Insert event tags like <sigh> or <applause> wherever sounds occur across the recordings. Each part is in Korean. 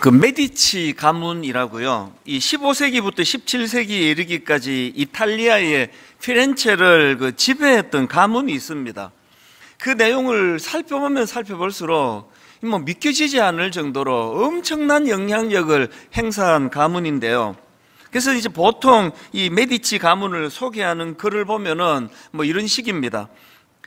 그 메디치 가문이라고요. 이 15세기부터 17세기에 이르기까지 이탈리아의 피렌체를 그 지배했던 가문이 있습니다. 그 내용을 살펴보면 살펴볼수록 뭐 믿겨지지 않을 정도로 엄청난 영향력을 행사한 가문인데요. 그래서 이제 보통 이 메디치 가문을 소개하는 글을 보면은 뭐 이런 식입니다.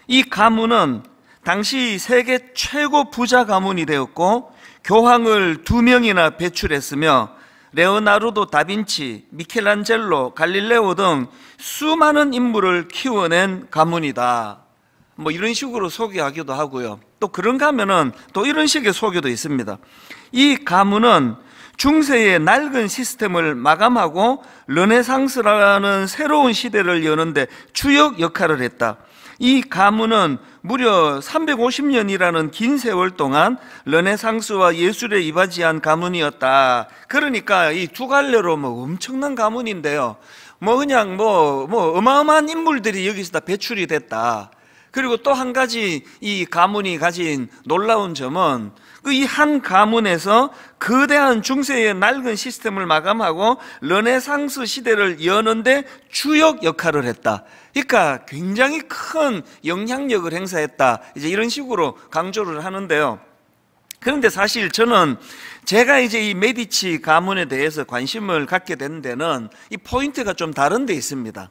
이 가문은 당시 세계 최고 부자 가문이 되었고 교황을 두 명이나 배출했으며 레오나르도 다빈치, 미켈란젤로, 갈릴레오 등 수많은 인물을 키워낸 가문이다. 뭐 이런 식으로 소개하기도 하고요. 또 그런가 하면은 또 이런 식의 소개도 있습니다. 이 가문은 중세의 낡은 시스템을 마감하고 르네상스라는 새로운 시대를 여는데 주역 역할을 했다. 이 가문은 무려 350년이라는 긴 세월 동안 르네상스와 예술에 이바지한 가문이었다. 그러니까 이 두 갈래로 뭐 엄청난 가문인데요. 뭐 그냥 뭐, 뭐 어마어마한 인물들이 여기서 다 배출이 됐다. 그리고 또 한 가지 이 가문이 가진 놀라운 점은 그 이 한 가문에서 거대한 중세의 낡은 시스템을 마감하고 르네상스 시대를 여는데 주역 역할을 했다. 그러니까 굉장히 큰 영향력을 행사했다. 이제 이런 식으로 강조를 하는데요. 그런데 사실 저는 제가 이제 이 메디치 가문에 대해서 관심을 갖게 된 데는 이 포인트가 좀 다른 데 있습니다.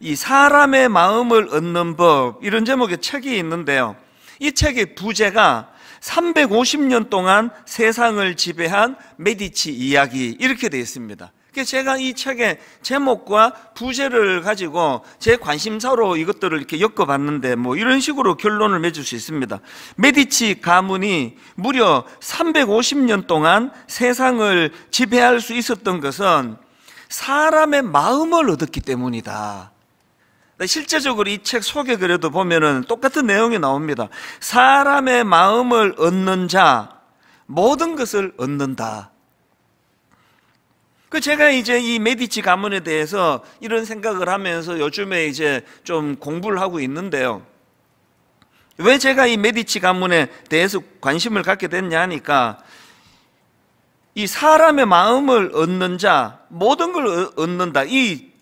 이 사람의 마음을 얻는 법 이런 제목의 책이 있는데요. 이 책의 부제가 350년 동안 세상을 지배한 메디치 이야기 이렇게 되어 있습니다. 제가 이 책의 제목과 부제를 가지고 제 관심사로 이것들을 이렇게 엮어봤는데 뭐 이런 식으로 결론을 맺을 수 있습니다. 메디치 가문이 무려 350년 동안 세상을 지배할 수 있었던 것은 사람의 마음을 얻었기 때문이다. 실제적으로 이책 소개 글에도 보면은 똑같은 내용이 나옵니다. 사람의 마음을 얻는 자, 모든 것을 얻는다. 그 제가 이제 이 메디치 가문에 대해서 이런 생각을 하면서 요즘에 이제 좀 공부를 하고 있는데요. 왜 제가 이 메디치 가문에 대해서 관심을 갖게 됐냐 하니까 이 사람의 마음을 얻는 자, 모든 걸 얻는다. 이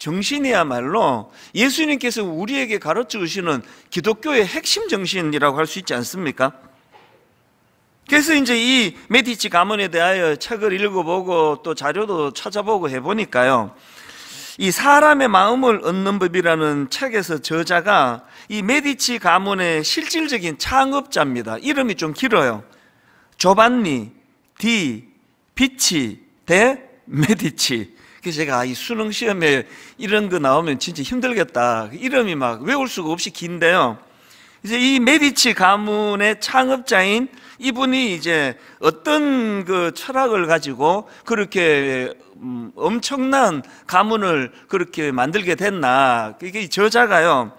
정신이야말로 예수님께서 우리에게 가르쳐 주시는 기독교의 핵심 정신이라고 할 수 있지 않습니까? 그래서 이제 이 메디치 가문에 대하여 책을 읽어보고 또 자료도 찾아보고 해보니까요. 이 사람의 마음을 얻는 법이라는 책에서 저자가 이 메디치 가문의 실질적인 창업자입니다. 이름이 좀 길어요. 조반니 디 비치 데 메디치. 그래서 제가 이 수능 시험에 이런 거 나오면 진짜 힘들겠다. 이름이 막 외울 수가 없이 긴데요. 이제 이 메디치 가문의 창업자인 이분이 이제 어떤 그 철학을 가지고 그렇게 음, 엄청난 가문을 그렇게 만들게 됐나. 이게 저자가요.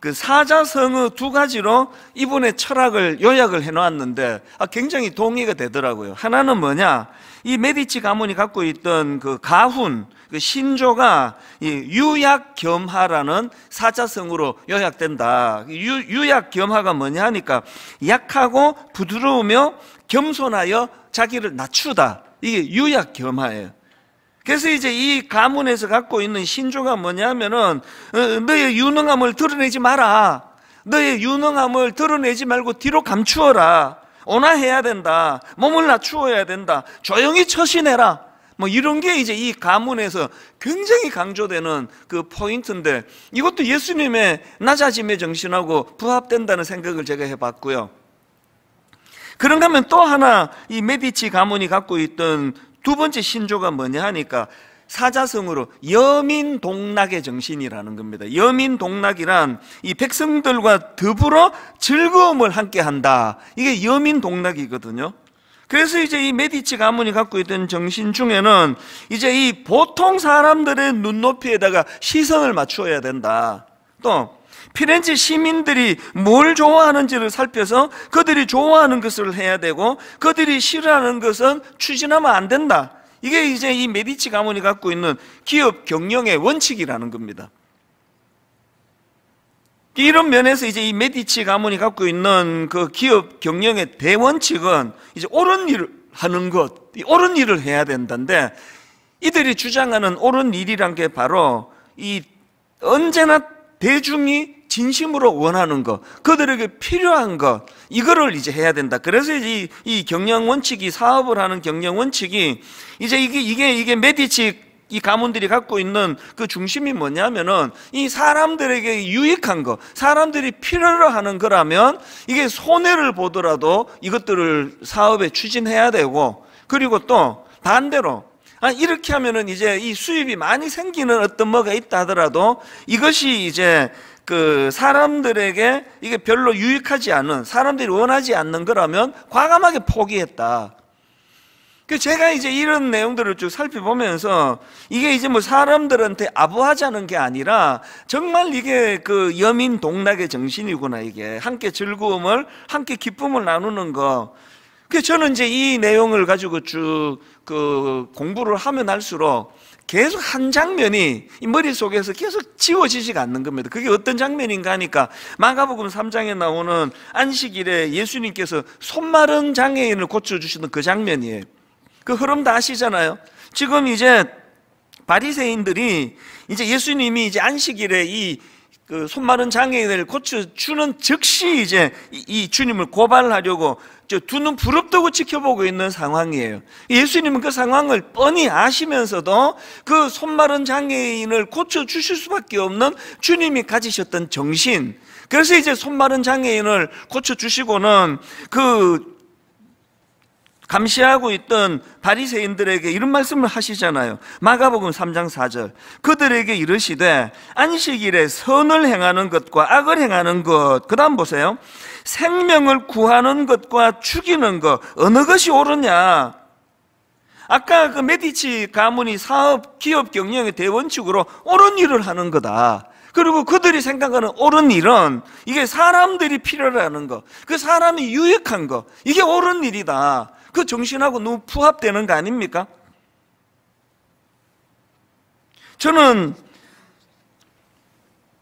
그 사자성어 두 가지로 이분의 철학을 요약을 해 놓았는데 아, 굉장히 동의가 되더라고요. 하나는 뭐냐? 이 메디치 가문이 갖고 있던 그 가훈, 그 신조가 유약 겸하라는 사자성으로 요약된다. 유, 유약 겸하가 뭐냐 하니까 약하고 부드러우며 겸손하여 자기를 낮추다. 이게 유약 겸하예요. 그래서 이제 이 가문에서 갖고 있는 신조가 뭐냐면은 어, 너의 유능함을 드러내지 마라. 너의 유능함을 드러내지 말고 뒤로 감추어라. 온화해야 된다. 몸을 낮추어야 된다. 조용히 처신해라. 뭐 이런 게 이제 이 가문에서 굉장히 강조되는 그 포인트인데 이것도 예수님의 낮아짐의 정신하고 부합된다는 생각을 제가 해봤고요. 그런가 하면 또 하나 이 메디치 가문이 갖고 있던 두 번째 신조가 뭐냐 하니까 사자성으로 여민동락의 정신이라는 겁니다. 여민동락이란 이 백성들과 더불어 즐거움을 함께 한다. 이게 여민동락이거든요. 그래서 이제 이 메디치 가문이 갖고 있던 정신 중에는 이제 이 보통 사람들의 눈높이에다가 시선을 맞추어야 된다. 또 피렌체 시민들이 뭘 좋아하는지를 살펴서 그들이 좋아하는 것을 해야 되고 그들이 싫어하는 것은 추진하면 안 된다. 이게 이제 이 메디치 가문이 갖고 있는 기업 경영의 원칙이라는 겁니다. 이런 면에서 이제 이 메디치 가문이 갖고 있는 그 기업 경영의 대원칙은 이제 옳은 일을 하는 것, 옳은 일을 해야 된다는데 이들이 주장하는 옳은 일이란 게 바로 이 언제나 대중이 진심으로 원하는 것, 그들에게 필요한 것, 이거를 이제 해야 된다. 그래서 이제 이 경영 원칙이 사업을 하는 경영 원칙이 이제 이게 이게 이게 메디치 이 가문들이 갖고 있는 그 중심이 뭐냐면은 이 사람들에게 유익한 거, 사람들이 필요로 하는 거라면 이게 손해를 보더라도 이것들을 사업에 추진해야 되고 그리고 또 반대로 아, 이렇게 하면은 이제 이 수입이 많이 생기는 어떤 뭐가 있다 하더라도 이것이 이제 그 사람들에게 이게 별로 유익하지 않은 사람들이 원하지 않는 거라면 과감하게 포기했다. 그 제가 이제 이런 내용들을 쭉 살펴보면서 이게 이제 뭐 사람들한테 아부하자는 게 아니라 정말 이게 그 여민 동락의 정신이구나 이게 함께 즐거움을 함께 기쁨을 나누는 거. 그 저는 이제 이 내용을 가지고 쭉 그 공부를 하면 할수록 계속 한 장면이 이 머릿속에서 계속 지워지지가 않는 겁니다. 그게 어떤 장면인가 하니까 마가복음 3장에 나오는 안식일에 예수님께서 손마른 장애인을 고쳐주시는 그 장면이에요. 그 흐름 다 아시잖아요. 지금 이제 바리새인들이 이제 예수님이 이제 안식일에 이 그 손마른 장애인을 고쳐주는 즉시 이제 이, 주님을 고발하려고 두 눈 부릅뜨고 지켜보고 있는 상황이에요. 예수님은 그 상황을 뻔히 아시면서도 그 손마른 장애인을 고쳐주실 수밖에 없는 주님이 가지셨던 정신. 그래서 이제 손마른 장애인을 고쳐주시고는 그 감시하고 있던 바리새인들에게 이런 말씀을 하시잖아요. 마가복음 3장 4절. 그들에게 이르시되 안식일에 선을 행하는 것과 악을 행하는 것. 그다음 보세요. 생명을 구하는 것과 죽이는 것 어느 것이 옳으냐? 아까 그 메디치 가문이 사업 기업 경영의 대원칙으로 옳은 일을 하는 거다. 그리고 그들이 생각하는 옳은 일은 이게 사람들이 필요로 하는 거, 그 사람이 유익한 거, 이게 옳은 일이다. 그 정신하고 너무 부합되는 거 아닙니까? 저는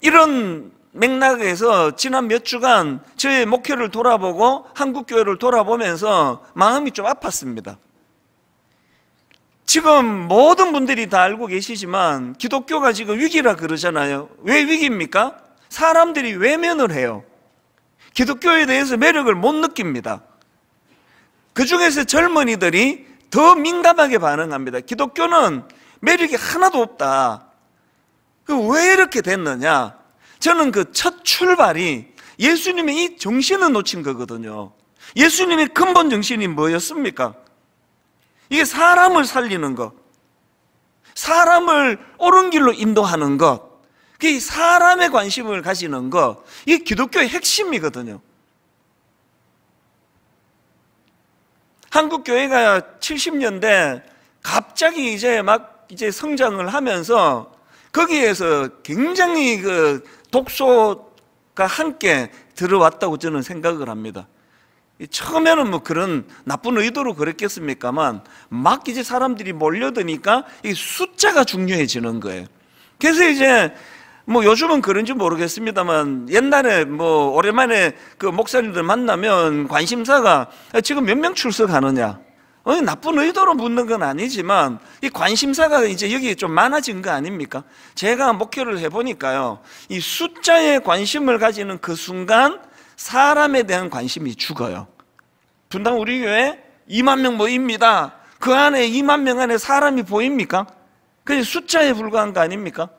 이런 맥락에서 지난 몇 주간 저의 목회를 돌아보고 한국교회를 돌아보면서 마음이 좀 아팠습니다. 지금 모든 분들이 다 알고 계시지만 기독교가 지금 위기라 그러잖아요. 왜 위기입니까? 사람들이 외면을 해요. 기독교에 대해서 매력을 못 느낍니다. 그 중에서 젊은이들이 더 민감하게 반응합니다. 기독교는 매력이 하나도 없다. 그 왜 이렇게 됐느냐? 저는 그 첫 출발이 예수님의 이 정신을 놓친 거거든요. 예수님의 근본 정신이 뭐였습니까? 이게 사람을 살리는 것, 사람을 옳은 길로 인도하는 것, 그 사람의 관심을 가지는 것, 이게 기독교의 핵심이거든요. 한국 교회가 70년대 갑자기 이제 막 이제 성장을 하면서 거기에서 굉장히 그 독소가 함께 들어왔다고 저는 생각을 합니다. 처음에는 뭐 그런 나쁜 의도로 그랬겠습니까만 막 이제 사람들이 몰려드니까 이 숫자가 중요해지는 거예요. 그래서 이제 뭐 요즘은 그런지 모르겠습니다만 옛날에 뭐 오랜만에 그 목사님들 만나면 관심사가 지금 몇 명 출석하느냐 어, 나쁜 의도로 묻는 건 아니지만 이 관심사가 이제 여기 좀 많아진 거 아닙니까? 제가 목표를 해보니까요 이 숫자에 관심을 가지는 그 순간 사람에 대한 관심이 죽어요 분당 우리 교회 2만 명 모입니다 그 안에 2만 명 안에 사람이 보입니까? 그게 숫자에 불과한 거 아닙니까?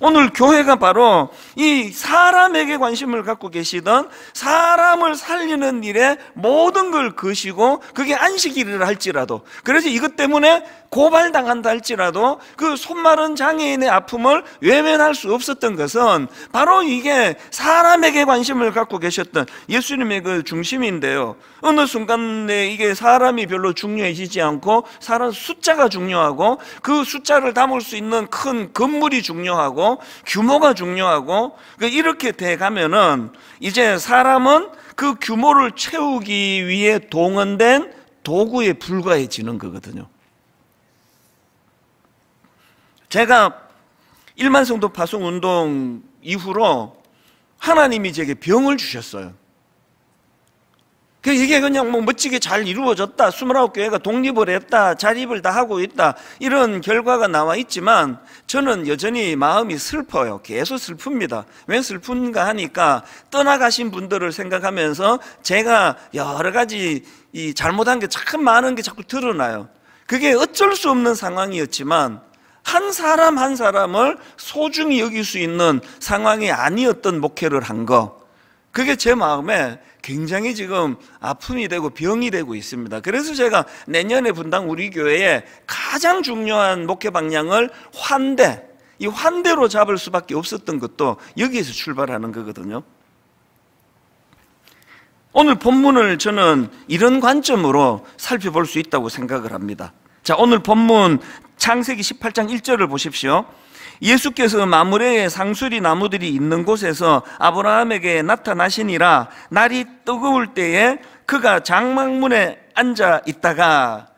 오늘 교회가 바로 이 사람에게 관심을 갖고 계시던 사람을 살리는 일에 모든 걸 거시고 그게 안식일이라 할지라도 그래서 이것 때문에 고발당한다 할지라도 그 손마른 장애인의 아픔을 외면할 수 없었던 것은 바로 이게 사람에게 관심을 갖고 계셨던 예수님의 그 중심인데요. 어느 순간에 이게 사람이 별로 중요해지지 않고 사람 숫자가 중요하고 그 숫자를 담을 수 있는 큰 건물이 중요하고 규모가 중요하고 그 이렇게 돼 가면은 이제 사람은 그 규모를 채우기 위해 동원된 도구에 불과해지는 거거든요. 제가 일만 성도 파송 운동 이후로 하나님이 제게 병을 주셨어요. 그 이게 그냥 뭐 멋지게 잘 이루어졌다. 29교회가 독립을 했다. 자립을 다 하고 있다. 이런 결과가 나와 있지만 저는 여전히 마음이 슬퍼요. 계속 슬픕니다. 왜 슬픈가 하니까 떠나가신 분들을 생각하면서 제가 여러 가지 이 잘못한 게 참 많은 게 자꾸 드러나요. 그게 어쩔 수 없는 상황이었지만 한 사람 한 사람을 소중히 여길 수 있는 상황이 아니었던 목회를 한 거. 그게 제 마음에 굉장히 지금 아픔이 되고 병이 되고 있습니다. 그래서 제가 내년에 분당 우리 교회에 가장 중요한 목회 방향을 환대, 이 환대로 잡을 수밖에 없었던 것도 여기에서 출발하는 거거든요. 오늘 본문을 저는 이런 관점으로 살펴볼 수 있다고 생각을 합니다. 자, 오늘 본문 창세기 18장 1절을 보십시오. 예수께서 마무레에 상수리 나무들이 있는 곳에서 아브라함에게 나타나시니라 날이 뜨거울 때에 그가 장막문에 앉아 있다가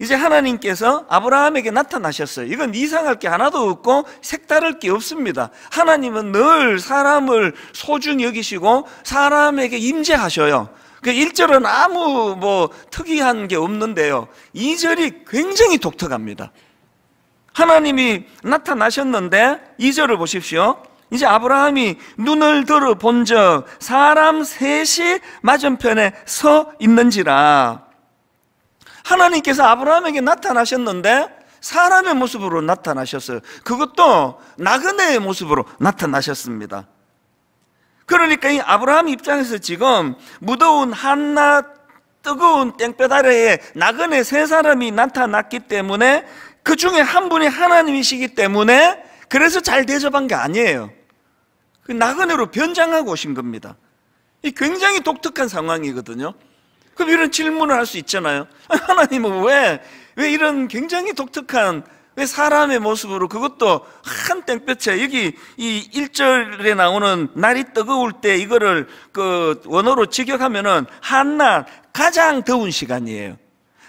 이제 하나님께서 아브라함에게 나타나셨어요. 이건 이상할 게 하나도 없고 색다를 게 없습니다. 하나님은 늘 사람을 소중히 여기시고 사람에게 임재하셔요. 그 1절은 아무 뭐 특이한 게 없는데요. 2절이 굉장히 독특합니다. 하나님이 나타나셨는데 2절을 보십시오. 이제 아브라함이 눈을 들어 본적 사람 셋이 맞은편에 서 있는지라. 하나님께서 아브라함에게 나타나셨는데 사람의 모습으로 나타나셨어요. 그것도 나그네의 모습으로 나타나셨습니다. 그러니까 이 아브라함 입장에서 지금 무더운 한낮 뜨거운 땡볕 아래에 나그네 세 사람이 나타났기 때문에 그 중에 한 분이 하나님이시기 때문에 그래서 잘 대접한 게 아니에요. 그 나그네로 변장하고 오신 겁니다. 이 굉장히 독특한 상황이거든요. 그럼 이런 질문을 할 수 있잖아요. 하나님은 왜, 왜 이런 굉장히 독특한 왜 사람의 모습으로 그것도 한 땡볕에 여기 이 1절에 나오는 날이 뜨거울 때 이거를 그 원어로 직역하면은 한낮 가장 더운 시간이에요.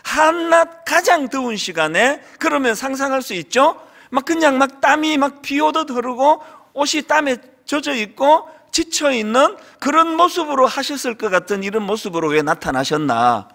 한낮 가장 더운 시간에 그러면 상상할 수 있죠? 막 그냥 막 땀이 막 비 오듯 흐르고 옷이 땀에 젖어 있고 지쳐 있는 그런 모습으로 하셨을 것 같은 이런 모습으로 왜 나타나셨나?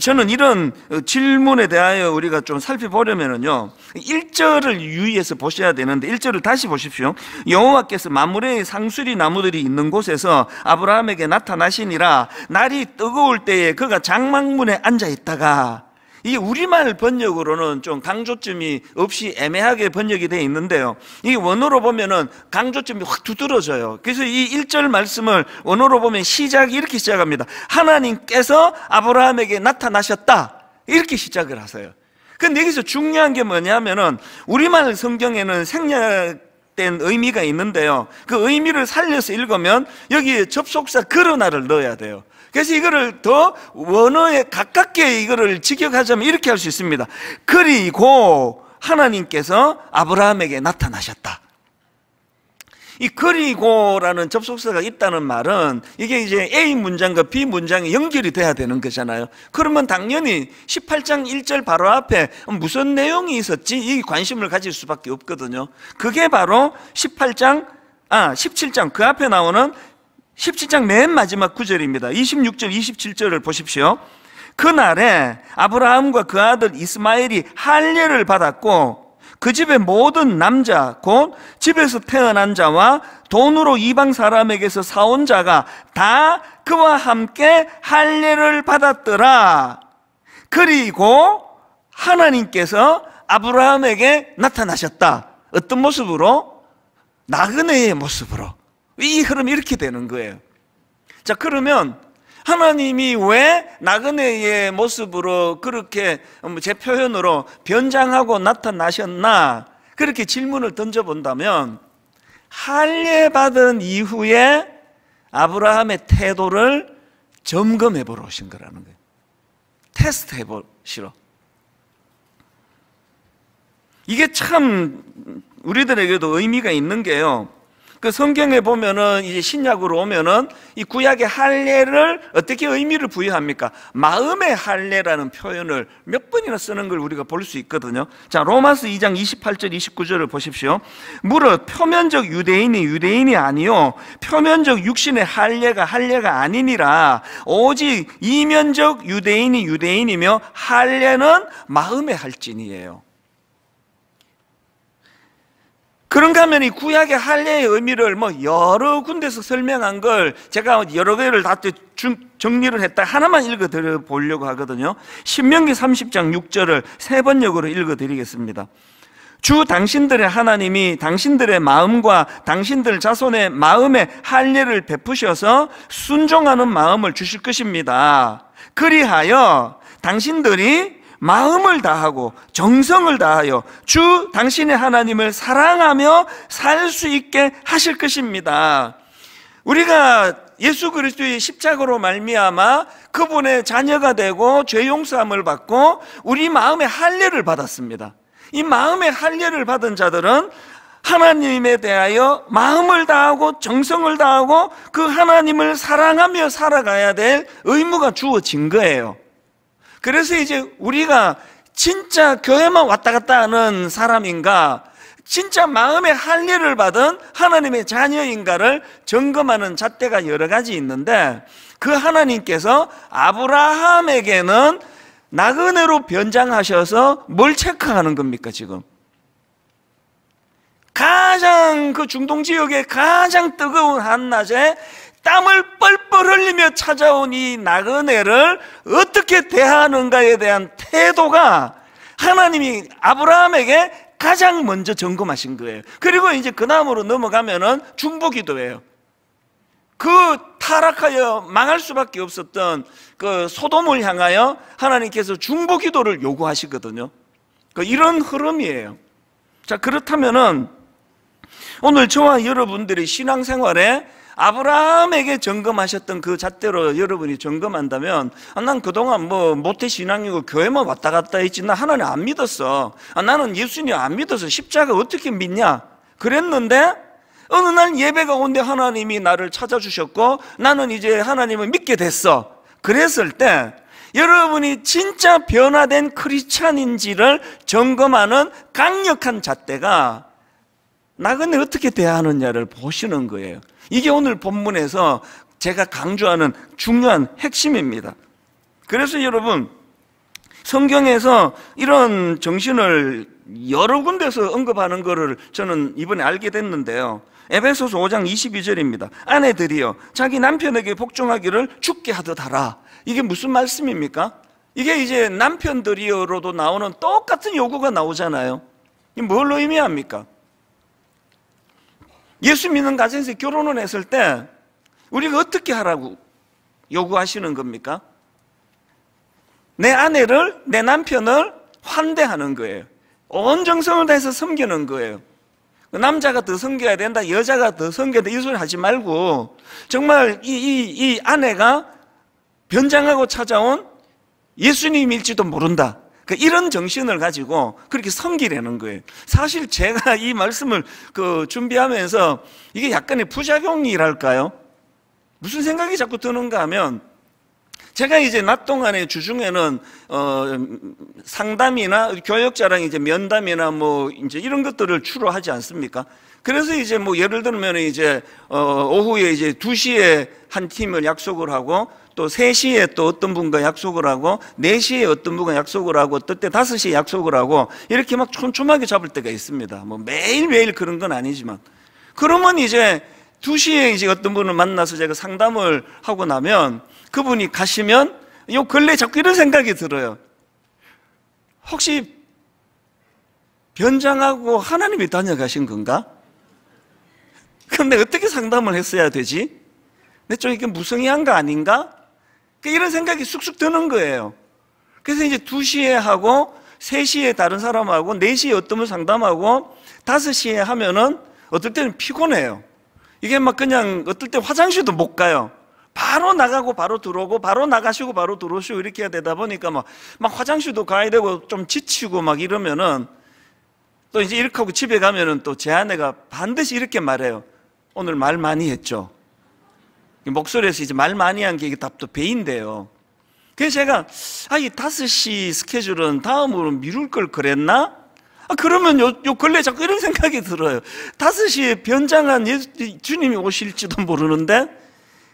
저는 이런 질문에 대하여 우리가 좀 살펴보려면요. 1절을 유의해서 보셔야 되는데 1절을 다시 보십시오. 여호와께서 마무레의 상수리 나무들이 있는 곳에서 아브라함에게 나타나시니라 날이 뜨거울 때에 그가 장막문에 앉아 있다가 이게 우리말 번역으로는 좀 강조점이 없이 애매하게 번역이 되어 있는데요. 이 원어로 보면은 강조점이 확 두드러져요. 그래서 이 1절 말씀을 원어로 보면 시작이 이렇게 시작합니다. 하나님께서 아브라함에게 나타나셨다. 이렇게 시작을 하세요. 근데 여기서 중요한 게 뭐냐면은 우리말 성경에는 생략 된 의미가 있는데요. 그 의미를 살려서 읽으면 여기에 접속사 그러나를 넣어야 돼요. 그래서 이거를 더 원어에 가깝게 이거를 직역하자면 이렇게 할 수 있습니다. 그리고 하나님께서 아브라함에게 나타나셨다. 이 그리고라는 접속사가 있다는 말은 이게 이제 A 문장과 B 문장이 연결이 돼야 되는 거잖아요. 그러면 당연히 18장 1절 바로 앞에 무슨 내용이 있었지? 이 관심을 가질 수밖에 없거든요. 그게 바로 18장, 아, 17장 그 앞에 나오는 17장 맨 마지막 구절입니다. 26절, 27절을 보십시오. 그날에 아브라함과 그 아들 이스마엘이 할례를 받았고 그 집의 모든 남자 곧 집에서 태어난 자와 돈으로 이방 사람에게서 사온 자가 다 그와 함께 할례를 받았더라. 그리고 하나님께서 아브라함에게 나타나셨다. 어떤 모습으로? 나그네의 모습으로. 이 흐름이 이렇게 되는 거예요. 자, 그러면 하나님이 왜 나그네의 모습으로 그렇게 뭐제 표현으로 변장하고 나타나셨나? 그렇게 질문을 던져본다면 할례 받은 이후에 아브라함의 태도를 점검해 보러 오신 거라는 거예요. 테스트 해 보시러. 이게 참 우리들에게도 의미가 있는 게요. 그 성경에 보면은 이제 신약으로 오면은 이 구약의 할례를 어떻게 의미를 부여합니까? 마음의 할례라는 표현을 몇 번이나 쓰는 걸 우리가 볼 수 있거든요. 자, 로마서 2장 28절 29절을 보십시오. 무릇 표면적 유대인이 유대인이 아니요 표면적 육신의 할례가 할례가 아니니라 오직 이면적 유대인이 유대인이며 할례는 마음의 할진이에요. 그런가 하면 이 구약의 할례의 의미를 뭐 여러 군데서 설명한 걸 제가 여러 개를 다 정리를 했다 하나만 읽어 드려 보려고 하거든요. 신명기 30장 6절을 세 번역으로 읽어 드리겠습니다. 주 당신들의 하나님이 당신들의 마음과 당신들 자손의 마음에 할례를 베푸셔서 순종하는 마음을 주실 것입니다. 그리하여 당신들이 마음을 다하고 정성을 다하여 주 당신의 하나님을 사랑하며 살 수 있게 하실 것입니다. 우리가 예수 그리스도의 십자가로 말미암아 그분의 자녀가 되고 죄 용서함을 받고 우리 마음의 할례를 받았습니다. 이 마음의 할례를 받은 자들은 하나님에 대하여 마음을 다하고 정성을 다하고 그 하나님을 사랑하며 살아가야 될 의무가 주어진 거예요. 그래서 이제 우리가 진짜 교회만 왔다 갔다 하는 사람인가, 진짜 마음의 할례를 받은 하나님의 자녀인가를 점검하는 잣대가 여러 가지 있는데 그 하나님께서 아브라함에게는 나그네로 변장하셔서 뭘 체크하는 겁니까, 지금? 가장 그 중동 지역의 가장 뜨거운 한낮에 땀을 뻘뻘 흘리며 찾아온 이 나그네를 어떻게 대하는가에 대한 태도가 하나님이 아브라함에게 가장 먼저 점검하신 거예요. 그리고 이제 그 다음으로 넘어가면은 중보기도예요. 그 타락하여 망할 수밖에 없었던 그 소돔을 향하여 하나님께서 중보기도를 요구하시거든요. 그 이런 흐름이에요. 자 그렇다면은 오늘 저와 여러분들이 신앙생활에 아브라함에게 점검하셨던 그 잣대로 여러분이 점검한다면 아, 난 그동안 뭐 모태 신앙이고 교회만 왔다 갔다 했지 나 하나님 안 믿었어. 아, 나는 예수님 안 믿어서 십자가 어떻게 믿냐? 그랬는데 어느 날 예배가 온데 하나님이 나를 찾아주셨고 나는 이제 하나님을 믿게 됐어. 그랬을 때 여러분이 진짜 변화된 크리스찬인지를 점검하는 강력한 잣대가 나그네 어떻게 대하느냐를 보시는 거예요 이게 오늘 본문에서 제가 강조하는 중요한 핵심입니다. 그래서 여러분, 성경에서 이런 정신을 여러 군데서 언급하는 것을 저는 이번에 알게 됐는데요. 에베소서 5장 22절입니다. 아내들이여 자기 남편에게 복종하기를 죽게 하듯 하라. 이게 무슨 말씀입니까? 이게 이제 남편들이여로도 나오는 똑같은 요구가 나오잖아요. 이 뭘로 의미합니까? 예수 믿는 가정에서 결혼을 했을 때 우리가 어떻게 하라고 요구하시는 겁니까? 내 아내를, 내 남편을 환대하는 거예요. 온 정성을 다해서 섬기는 거예요. 그 남자가 더 섬겨야 된다, 여자가 더 섬겨야 된다, 이 소리 하지 말고, 정말 이, 이, 이 아내가 변장하고 찾아온 예수님일지도 모른다. 그 이런 정신을 가지고 그렇게 섬기려는 거예요. 사실 제가 <laughs> 이 말씀을 그 준비하면서 이게 약간의 부작용이랄까요? 무슨 생각이 자꾸 드는가 하면 제가 이제 낮 동안에 주중에는 어 상담이나 교역자랑 이제 면담이나 뭐 이제 이런 것들을 주로 하지 않습니까? 그래서 이제 뭐 예를 들면 이제 어 오후에 이제 2시에 한 팀을 약속을 하고 또 3시에 또 어떤 분과 약속을 하고 4시에 어떤 분과 약속을 하고 또때 5시에 약속을 하고 이렇게 막 촘촘하게 잡을 때가 있습니다. 뭐 매일매일 그런 건 아니지만 그러면 이제 2시에 이제 어떤 분을 만나서 제가 상담을 하고 나면 그분이 가시면 요 근래 자꾸 이런 생각이 들어요. 혹시 변장하고 하나님이 다녀가신 건가? 그럼 내 어떻게 상담을 했어야 되지? 내좀 이게 무성의한 거 아닌가? 그러니까 이런 생각이 쑥쑥 드는 거예요. 그래서 이제 2시에 하고 3시에 다른 사람하고 4시에 어떤 분 상담하고 5시에 하면은 어떨 때는 피곤해요. 이게 막 그냥 어떨 때 화장실도 못 가요. 바로 나가고 바로 들어오고 바로 나가시고 바로 들어오시고 이렇게 해야 되다 보니까 막, 막 화장실도 가야 되고 좀 지치고 막 이러면은 또 이제 이렇게 하고 집에 가면은 또 제 아내가 반드시 이렇게 말해요. 오늘 말 많이 했죠. 목소리에서 이제 말 많이 한 게 답도 배인데요. 그래서 제가, 아, 이 5시 스케줄은 다음으로 미룰 걸 그랬나? 아, 그러면 요, 요 근래 자꾸 이런 생각이 들어요. 5시에 변장한 예수, 주님이 오실지도 모르는데,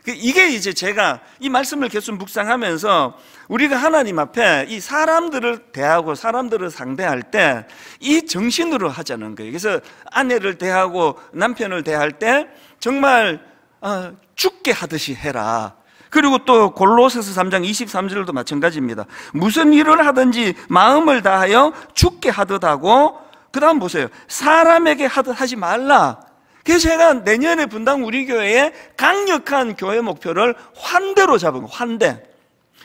그 이게 이제 제가 이 말씀을 계속 묵상하면서 우리가 하나님 앞에 이 사람들을 대하고 사람들을 상대할 때 이 정신으로 하자는 거예요. 그래서 아내를 대하고 남편을 대할 때 정말 어, 죽게 하듯이 해라. 그리고 또 골로새서 3장 23절도 마찬가지입니다. 무슨 일을 하든지 마음을 다하여 죽게 하듯 하고 그다음 보세요. 사람에게 하듯 하지 말라. 그래서 제가 내년에 분당 우리 교회에 강력한 교회 목표를 환대로 잡은 거, 환대.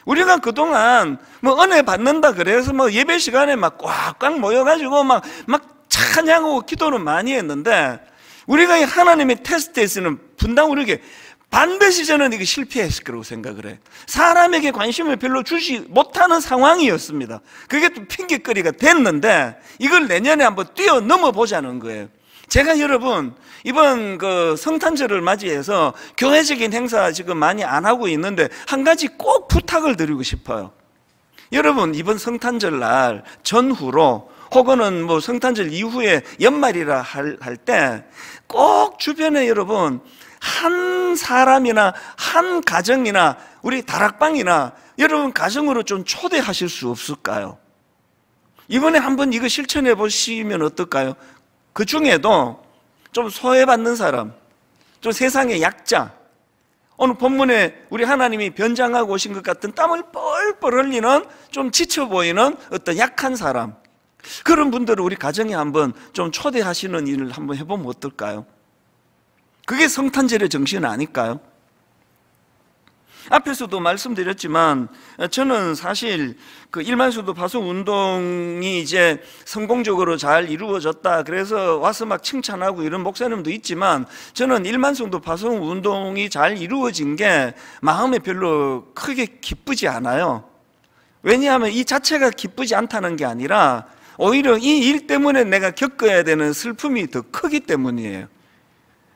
우리가 그동안 뭐 은혜 받는다 그래서 뭐 예배 시간에 막 꽉꽉 모여가지고 막, 막 찬양하고 기도는 많이 했는데 우리가 이 하나님의 테스트에서는 분당 우리 교회 반드시 저는 이게 실패했을 거라고 생각을 해. 사람에게 관심을 별로 주지 못하는 상황이었습니다. 그게 또 핑계거리가 됐는데 이걸 내년에 한번 뛰어넘어 보자는 거예요. 제가 여러분 이번 그 성탄절을 맞이해서 교회적인 행사 지금 많이 안 하고 있는데 한 가지 꼭 부탁을 드리고 싶어요. 여러분 이번 성탄절 날 전후로 혹은 뭐 성탄절 이후에 연말이라 할 때 꼭 주변에 여러분 한 사람이나 한 가정이나 우리 다락방이나 여러분 가정으로 좀 초대하실 수 없을까요? 이번에 한번 이거 실천해 보시면 어떨까요? 그 중에도 좀 소외받는 사람, 좀 세상의 약자, 오늘 본문에 우리 하나님이 변장하고 오신 것 같은 땀을 뻘뻘 흘리는 좀 지쳐 보이는 어떤 약한 사람, 그런 분들을 우리 가정에 한번 좀 초대하시는 일을 한번 해보면 어떨까요? 그게 성탄절의 정신 아닐까요? 앞에서도 말씀드렸지만 저는 사실 그 일만수도 파송 운동이 이제 성공적으로 잘 이루어졌다. 그래서 와서 막 칭찬하고 이런 목사님도 있지만 저는 일만수도 파송 운동이 잘 이루어진 게 마음에 별로 크게 기쁘지 않아요. 왜냐하면 이 자체가 기쁘지 않다는 게 아니라 오히려 이 일 때문에 내가 겪어야 되는 슬픔이 더 크기 때문이에요.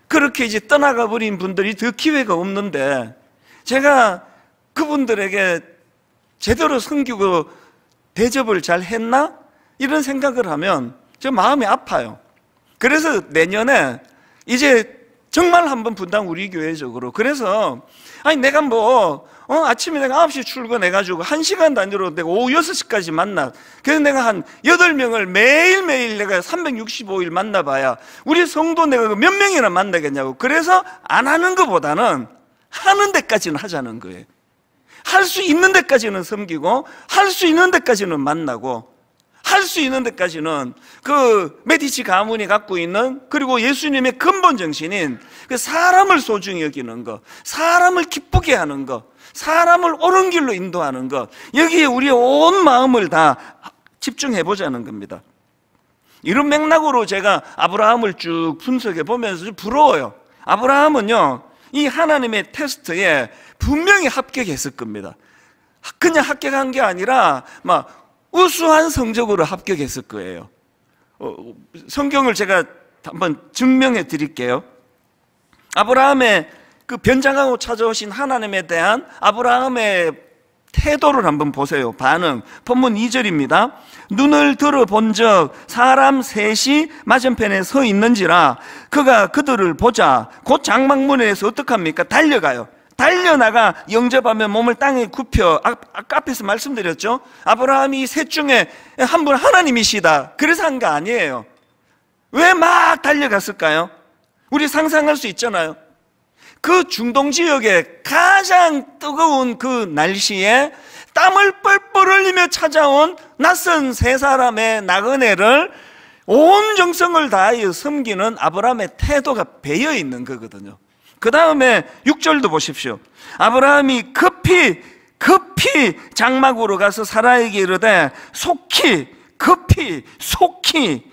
그렇게 이제 떠나가 버린 분들이 더 기회가 없는데 제가 그분들에게 제대로 섬기고 대접을 잘 했나? 이런 생각을 하면 저 마음이 아파요. 그래서 내년에 이제 정말 한번 분당 우리 교회적으로 그래서 아니 내가 뭐 어, 아침에 내가 9시 출근해가지고 1시간 단위로 내가 오후 6시까지 만나. 그래서 내가 한 8명을 매일매일 내가 365일 만나봐야 우리 성도 내가 몇 명이나 만나겠냐고. 그래서 안 하는 것보다는 하는 데까지는 하자는 거예요. 할 수 있는 데까지는 섬기고 할 수 있는 데까지는 만나고 할수 있는 데까지는 그 메디치 가문이 갖고 있는 그리고 예수님의 근본 정신인 그 사람을 소중히 여기는 것, 사람을 기쁘게 하는 것, 사람을 옳은 길로 인도하는 것, 여기에 우리의 온 마음을 다 집중해 보자는 겁니다. 이런 맥락으로 제가 아브라함을 쭉 분석해 보면서 좀 부러워요. 아브라함은요, 이 하나님의 테스트에 분명히 합격했을 겁니다. 그냥 합격한 게 아니라 막 우수한 성적으로 합격했을 거예요. 어, 성경을 제가 한번 증명해 드릴게요. 아브라함의 그 변장하고 찾아오신 하나님에 대한 아브라함의 태도를 한번 보세요. 반응. 본문 2절입니다. 눈을 들어본 적 사람 셋이 맞은편에 서 있는지라 그가 그들을 보자 곧 장막문에서 어떡합니까? 달려가요. 달려나가 영접하며 몸을 땅에 굽혀 아, 아까 앞에서 말씀드렸죠 아브라함이 셋 중에 한 분 하나님이시다 그래서 한 거 아니에요 왜 막 달려갔을까요? 우리 상상할 수 있잖아요 그 중동 지역에 가장 뜨거운 그 날씨에 땀을 뻘뻘 흘리며 찾아온 낯선 세 사람의 나그네를 온 정성을 다하여 섬기는 아브라함의 태도가 배어 있는 거거든요. 그 다음에 6절도 보십시오. 아브라함이 급히, 급히 장막으로 가서 사라에게 이르되 속히, 급히, 속히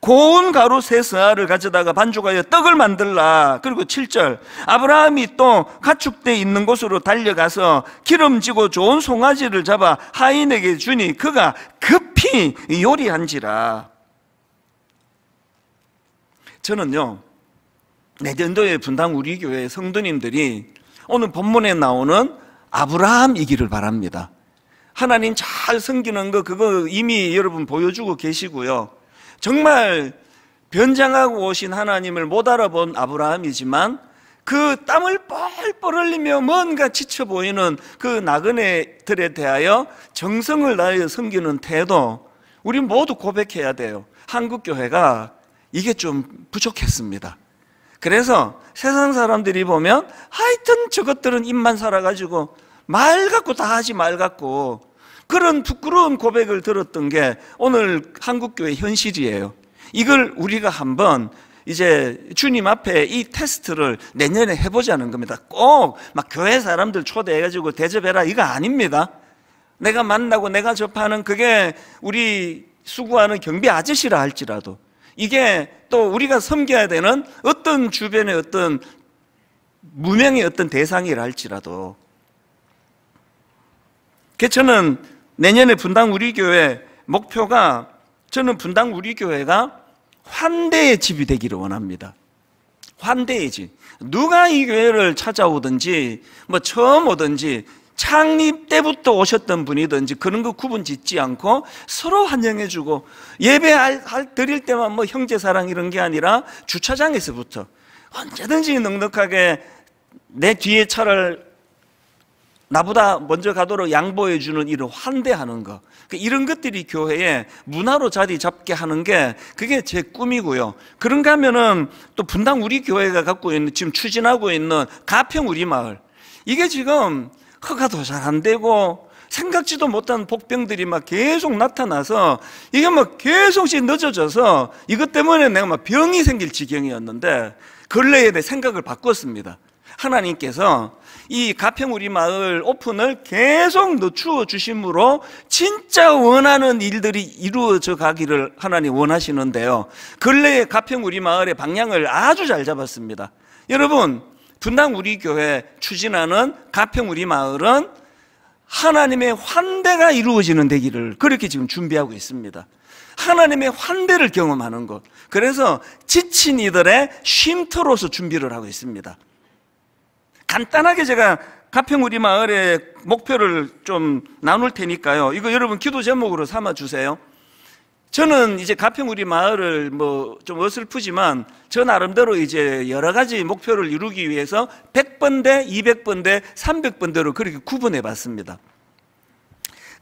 고운 가루 세 스아를 가져다가 반죽하여 떡을 만들라. 그리고 7절. 아브라함이 또 가축대 있는 곳으로 달려가서 기름지고 좋은 송아지를 잡아 하인에게 주니 그가 급히 요리한지라. 저는요, 내년도에 분당 우리 교회 성도님들이 오늘 본문에 나오는 아브라함이기를 바랍니다. 하나님 잘 섬기는 거 그거 이미 여러분 보여주고 계시고요. 정말 변장하고 오신 하나님을 못 알아본 아브라함이지만 그 땀을 뻘뻘 흘리며 뭔가 지쳐 보이는 그 나그네들에 대하여 정성을 다하여 섬기는 태도 우리 모두 고백해야 돼요. 한국 교회가 이게 좀 부족했습니다. 그래서 세상 사람들이 보면 하여튼 저것들은 입만 살아가지고 말 갖고 다 하지 말 갖고 그런 부끄러운 고백을 들었던 게 오늘 한국교회 현실이에요. 이걸 우리가 한번 이제 주님 앞에 이 테스트를 내년에 해보자는 겁니다. 꼭 막 교회 사람들 초대해가지고 대접해라 이거 아닙니다. 내가 만나고 내가 접하는 그게 우리 수고하는 경비 아저씨라 할지라도 이게 또 우리가 섬겨야 되는 어떤 주변의 어떤 무명의 어떤 대상이라 할지라도 저는 내년에 분당 우리 교회 목표가 저는 분당 우리 교회가 환대의 집이 되기를 원합니다. 환대의 집. 누가 이 교회를 찾아오든지 뭐 처음 오든지 창립 때부터 오셨던 분이든지 그런 거 구분 짓지 않고 서로 환영해 주고 예배 드릴 때만 뭐 형제 사랑 이런 게 아니라 주차장에서부터 언제든지 넉넉하게 내 뒤에 차를 나보다 먼저 가도록 양보해 주는 이런 환대하는 거. 그 이런 것들이 교회에 문화로 자리 잡게 하는 게 그게 제 꿈이고요. 그런가 하면은 또 분당 우리 교회가 갖고 있는 지금 추진하고 있는 가평 우리 마을. 이게 지금 허가도 잘 안 되고 생각지도 못한 복병들이 막 계속 나타나서 이게 막 계속씩 늦어져서 이것 때문에 내가 막 병이 생길 지경이었는데 근래에 내 생각을 바꿨습니다. 하나님께서 이 가평 우리 마을 오픈을 계속 늦추어 주심으로 진짜 원하는 일들이 이루어져 가기를 하나님 원하시는데요. 근래에 가평 우리 마을의 방향을 아주 잘 잡았습니다. 여러분, 분당 우리 교회 추진하는 가평 우리 마을은 하나님의 환대가 이루어지는 되기를 그렇게 지금 준비하고 있습니다. 하나님의 환대를 경험하는 것. 그래서 지친 이들의 쉼터로서 준비를 하고 있습니다. 간단하게 제가 가평 우리 마을의 목표를 좀 나눌 테니까요. 이거 여러분 기도 제목으로 삼아 주세요. 저는 이제 가평 우리 마을을 뭐 좀 어설프지만 저 나름대로 이제 여러 가지 목표를 이루기 위해서 100번대, 200번대, 300번대로 그렇게 구분해 봤습니다.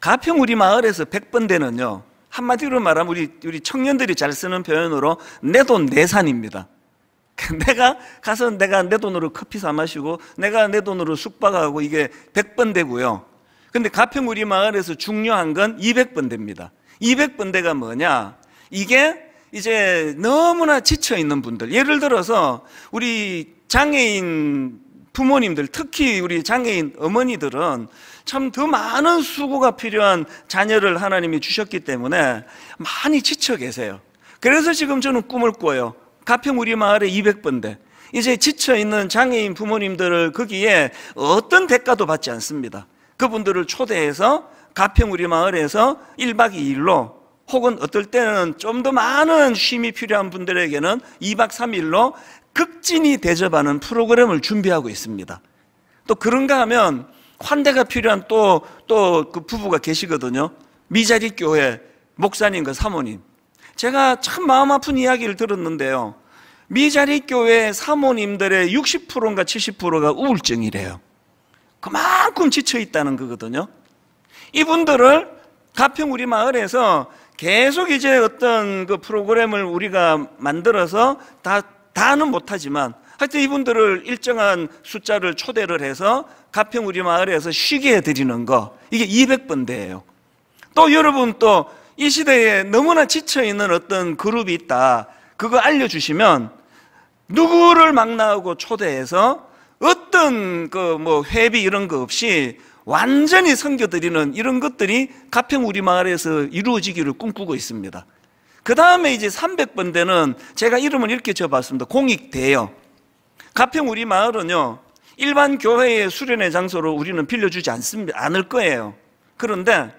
가평 우리 마을에서 100번대는요. 한마디로 말하면 우리 우리 청년들이 잘 쓰는 표현으로 내 돈 내산입니다. <laughs> 내가 가서 내가 내 돈으로 커피 사 마시고 내가 내 돈으로 숙박하고 이게 100번 되고요. 근데 가평 우리 마을에서 중요한 건 200번 됩니다. 200번 대가 뭐냐? 이게 이제 너무나 지쳐 있는 분들. 예를 들어서 우리 장애인 부모님들, 특히 우리 장애인 어머니들은 참 더 많은 수고가 필요한 자녀를 하나님이 주셨기 때문에 많이 지쳐 계세요. 그래서 지금 저는 꿈을 꿔요. 가평 우리 마을에 200번대. 이제 지쳐 있는 장애인 부모님들을 거기에 어떤 대가도 받지 않습니다. 그분들을 초대해서 가평 우리 마을에서 1박 2일로 혹은 어떨 때는 좀 더 많은 쉼이 필요한 분들에게는 2박 3일로 극진히 대접하는 프로그램을 준비하고 있습니다. 또 그런가 하면 환대가 필요한 또, 또 그 부부가 계시거든요. 미자리 교회 목사님과 사모님. 제가 참 마음 아픈 이야기를 들었는데요. 미자리 교회 사모님들의 60%인가 70%가 우울증이래요. 그만큼 지쳐 있다는 거거든요. 이분들을 가평 우리 마을에서 계속 이제 어떤 그 프로그램을 우리가 만들어서 다, 다는 못하지만 하여튼 이분들을 일정한 숫자를 초대를 해서 가평 우리 마을에서 쉬게 해드리는 거 이게 200번대예요. 또 여러분 또 이 시대에 너무나 지쳐있는 어떤 그룹이 있다. 그거 알려주시면 누구를 망나하고 초대해서 어떤 그 뭐 회비 이런 거 없이 완전히 섬겨드리는 이런 것들이 가평 우리 마을에서 이루어지기를 꿈꾸고 있습니다. 그 다음에 이제 300번대는 제가 이름을 이렇게 적어봤습니다. 공익대요. 가평 우리 마을은요, 일반 교회의 수련회 장소로 우리는 빌려주지 않습니다. 않을 거예요. 그런데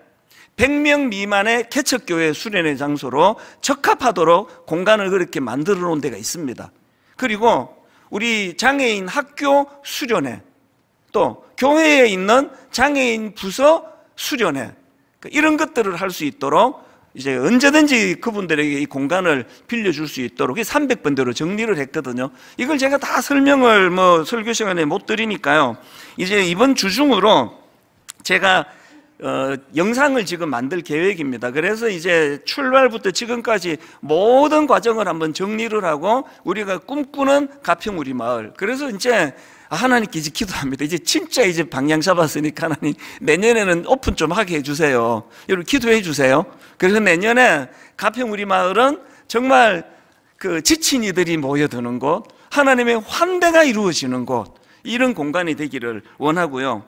100명 미만의 개척교회 수련회 장소로 적합하도록 공간을 그렇게 만들어 놓은 데가 있습니다. 그리고 우리 장애인 학교 수련회, 또 교회에 있는 장애인 부서 수련회, 그러니까 이런 것들을 할 수 있도록 이제 언제든지 그분들에게 이 공간을 빌려줄 수 있도록 300번대로 정리를 했거든요. 이걸 제가 다 설명을 뭐 설교 시간에 못 드리니까요. 이제 이번 주 중으로 제가 어, 영상을 지금 만들 계획입니다. 그래서 이제 출발부터 지금까지 모든 과정을 한번 정리를 하고 우리가 꿈꾸는 가평 우리 마을. 그래서 이제 하나님께 이제 기도합니다. 이제 진짜 이제 방향 잡았으니까 하나님 내년에는 오픈 좀 하게 해주세요. 여러분 기도해 주세요. 그래서 내년에 가평 우리 마을은 정말 그 지친 이들이 모여드는 곳, 하나님의 환대가 이루어지는 곳, 이런 공간이 되기를 원하고요.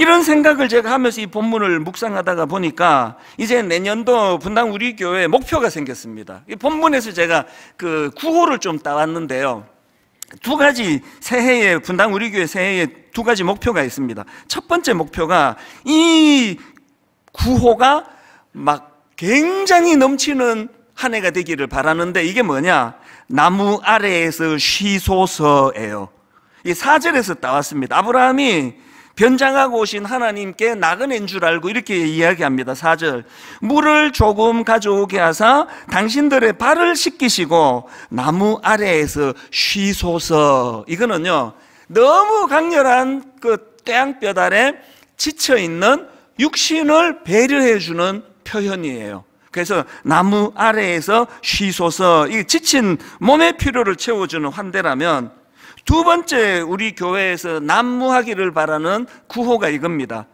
이런 생각을 제가 하면서 이 본문을 묵상하다가 보니까 이제 내년도 분당 우리 교회 목표가 생겼습니다. 이 본문에서 제가 그 구호를 좀 따왔는데요. 두 가지 새해에 분당 우리 교회 새해에 두 가지 목표가 있습니다. 첫 번째 목표가 이 구호가 막 굉장히 넘치는 한 해가 되기를 바라는데 이게 뭐냐? 나무 아래에서 쉬소서예요. 이 사절에서 따왔습니다. 아브라함이 변장하고 오신 하나님께 나그네인 줄 알고 이렇게 이야기합니다. 4절. 물을 조금 가져오게 하사 당신들의 발을 씻기시고 나무 아래에서 쉬소서. 이거는요, 너무 강렬한 그 떼양볕 아래 지쳐 있는 육신을 배려해 주는 표현이에요. 그래서 나무 아래에서 쉬소서. 이 지친 몸의 필요를 채워주는 환대라면 두 번째 우리 교회에서 난무하기를 바라는 구호가 이겁니다.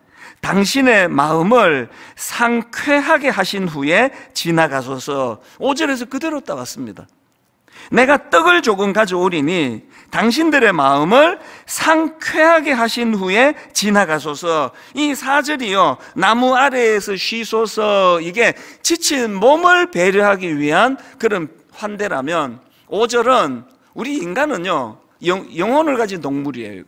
당신의 마음을 상쾌하게 하신 후에 지나가소서. 5절에서 그대로 따왔습니다. 내가 떡을 조금 가져오리니 당신들의 마음을 상쾌하게 하신 후에 지나가소서. 이 사절이요. 나무 아래에서 쉬소서. 이게 지친 몸을 배려하기 위한 그런 환대라면 5절은 우리 인간은요 영, 영혼을 가진 동물이에요.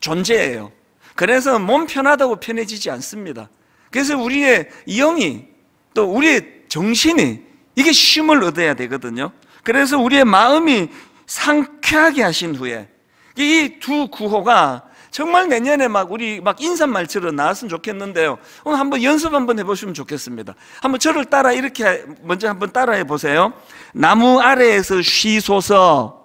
존재예요. 그래서 몸 편하다고 편해지지 않습니다. 그래서 우리의 영이 또 우리의 정신이 이게 쉼을 얻어야 되거든요. 그래서 우리의 마음이 상쾌하게 하신 후에 이 두 구호가 정말 내년에 막 우리 막 인사말처럼 나왔으면 좋겠는데요. 오늘 한번 연습 한번 해보시면 좋겠습니다. 한번 저를 따라 이렇게 먼저 한번 따라해 보세요. 나무 아래에서 쉬소서.